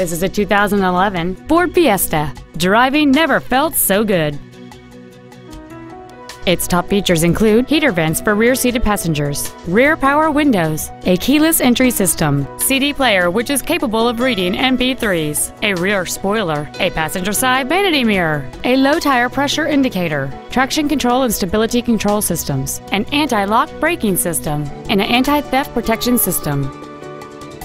This is a 2011 Ford Fiesta. Driving never felt so good. Its top features include heater vents for rear-seated passengers, rear power windows, a keyless entry system, CD player which is capable of reading MP3s, a rear spoiler, a passenger side vanity mirror, a low tire pressure indicator, traction control and stability control systems, an anti-lock braking system, and an anti-theft protection system.